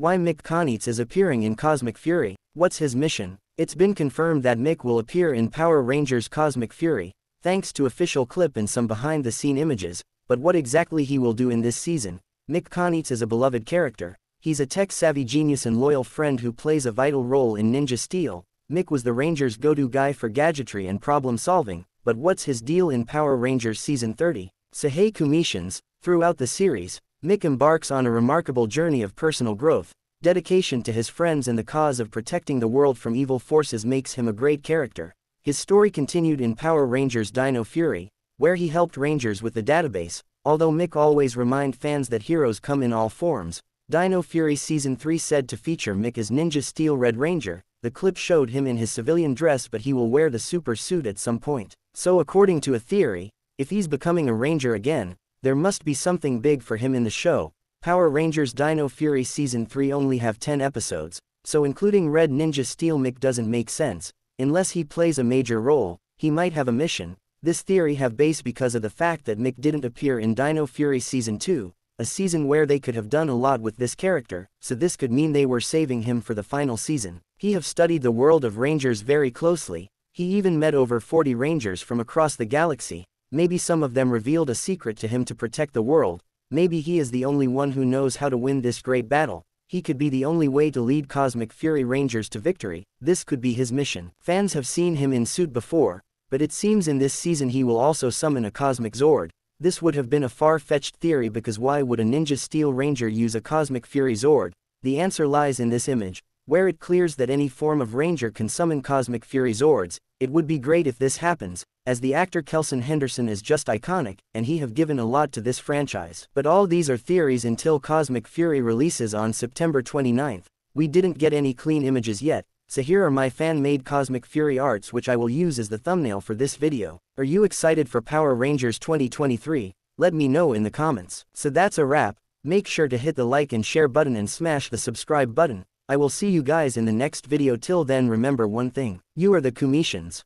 Why Mick Kanic is appearing in Cosmic Fury? What's his mission? It's been confirmed that Mick will appear in Power Rangers Cosmic Fury, thanks to official clip and some behind-the-scene images, but what exactly he will do in this season? Mick Kanic is a beloved character, he's a tech-savvy genius and loyal friend who plays a vital role in Ninja Steel. Mick was the Rangers' go-to guy for gadgetry and problem-solving, but what's his deal in Power Rangers Season 30? Sahei Comicians, throughout the series, Mick embarks on a remarkable journey of personal growth, dedication to his friends and the cause of protecting the world from evil forces makes him a great character. His story continued in Power Rangers Dino Fury, where he helped Rangers with the database, although Mick always remind fans that heroes come in all forms. Dino Fury Season 3 said to feature Mick as Ninja Steel Red Ranger, the clip showed him in his civilian dress but he will wear the super suit at some point. So according to a theory, if he's becoming a ranger again, there must be something big for him in the show. Power Rangers Dino Fury Season 3 only have 10 episodes, so including Red Ninja Steel Mick doesn't make sense, unless he plays a major role, he might have a mission. This theory have base because of the fact that Mick didn't appear in Dino Fury Season 2, a season where they could have done a lot with this character, so this could mean they were saving him for the final season. He have studied the world of Rangers very closely, he even met over 40 Rangers from across the galaxy, maybe some of them revealed a secret to him to protect the world, maybe he is the only one who knows how to win this great battle, he could be the only way to lead Cosmic Fury Rangers to victory, this could be his mission. Fans have seen him in suit before, but it seems in this season he will also summon a Cosmic Zord. This would have been a far-fetched theory because why would a Ninja Steel Ranger use a Cosmic Fury Zord? The answer lies in this image, where it clears that any form of Ranger can summon Cosmic Fury Zords, it would be great if this happens, as the actor Kelson Henderson is just iconic, and he have given a lot to this franchise. But all these are theories until Cosmic Fury releases on September 29th. We didn't get any clean images yet, so here are my fan-made Cosmic Fury arts which I will use as the thumbnail for this video. Are you excited for Power Rangers 2023? Let me know in the comments. So that's a wrap, make sure to hit the like and share button and smash the subscribe button. I will see you guys in the next video till then remember one thing, you are the Comicians.